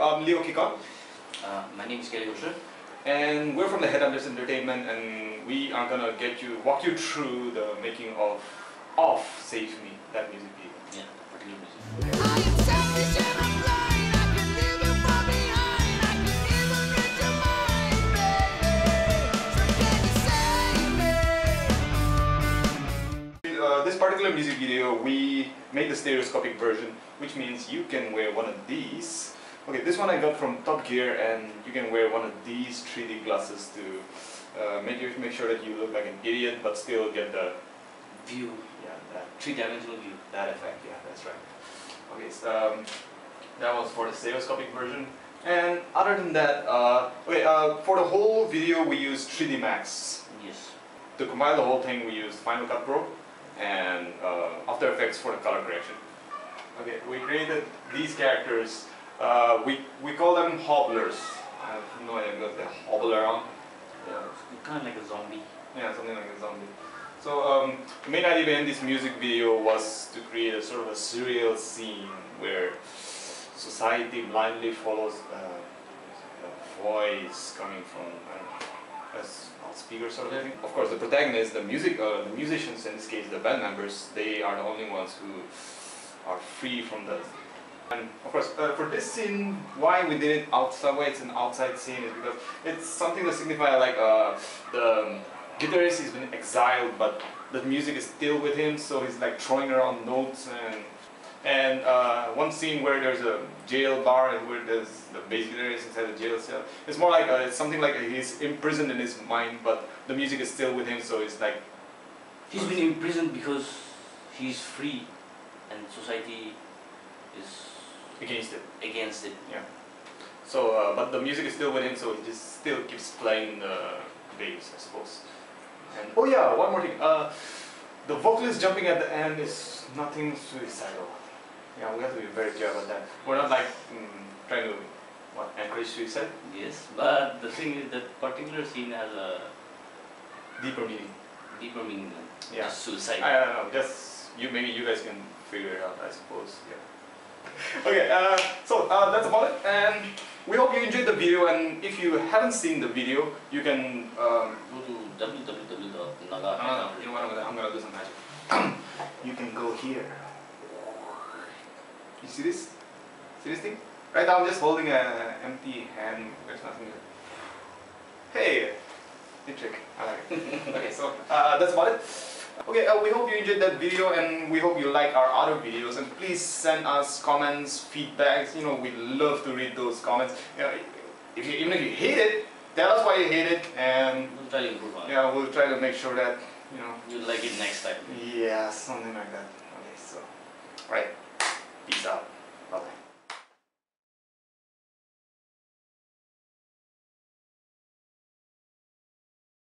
I'm Liyo Kikon, Uh, my name is Kelly Hosher. and we're from the Headhunters Entertainment, and we are gonna get you, walk you through the making of of Save Me, that music video. Yeah, particular music. I am selfish and I'm blind. I can leave you far behind. I can even read your mind, baby. So can you save me? Uh, this particular music video, we made the stereoscopic version, which means you can wear one of these. Okay, this one I got from Top Gear, and you can wear one of these 3D glasses to uh, make you make sure that you look like an idiot, but still get the View, yeah that three-dimensional view. that effect. Yeah, that's right. Okay, so um, that was for the stereoscopic version. And other than that, uh, okay, uh, for the whole video we used 3D Max. Yes. To compile the whole thing, we used Final Cut Pro and uh, After Effects for the color correction. Okay, we created these characters. Uh, we we call them hobblers. I have no idea because they hobble around. Yeah, kind of like a zombie. Yeah, something like a zombie. So um, the main idea behind this music video was to create a sort of a surreal scene where society blindly follows uh, a voice coming from know, a s- speaker sort of thing. Of course, the protagonists, the music, uh, the musicians in this case, the band members, they are the only ones who are free from the. And of course, uh, for this scene, why we did it outside, why it's an outside scene is because it's something to signify like uh, the guitarist has been exiled, but the music is still with him, so he's like throwing around notes and and uh, one scene where there's a jail bar and where there's the bass guitarist inside the jail cell. It's more like uh, it's something like he's imprisoned in his mind, but the music is still with him, so it's like He's been imprisoned because he's free, and society is against it. against it. Yeah. So, uh, but the music is still within, so it just still keeps playing the bass, I suppose. And oh yeah, one more thing. Uh, the vocalist jumping at the end is nothing suicidal. Yeah, we have to be very clear about that. We're not like mm, trying to what encourage suicide. Yes, but the thing is that particular scene has a Deeper meaning. deeper meaning than Yeah. suicide. I don't know. Just you. Maybe you guys can figure it out. I suppose. Yeah. Okay. Uh, so uh, that's about it, and we hope you enjoyed the video. And if you haven't seen the video, you can. Um, Go to www.naga. No, no. You know what? I'm gonna, I'm gonna do some magic. you can go here. You see this? See this thing? Right now I'm just holding an empty hand. There's nothing here. Hey! Good trick. I like it. okay, so uh, that's about it. Okay, uh, we hope you enjoyed that video and we hope you like our other videos and please send us comments, feedbacks, you know, we love to read those comments. You know, if you, even if you hate it, tell us why you hate it and we'll try to improve on it. Yeah, we'll try to make sure that, you know. You like it next time. Yeah, something like that. Okay, so, right. Peace out. Bye-bye.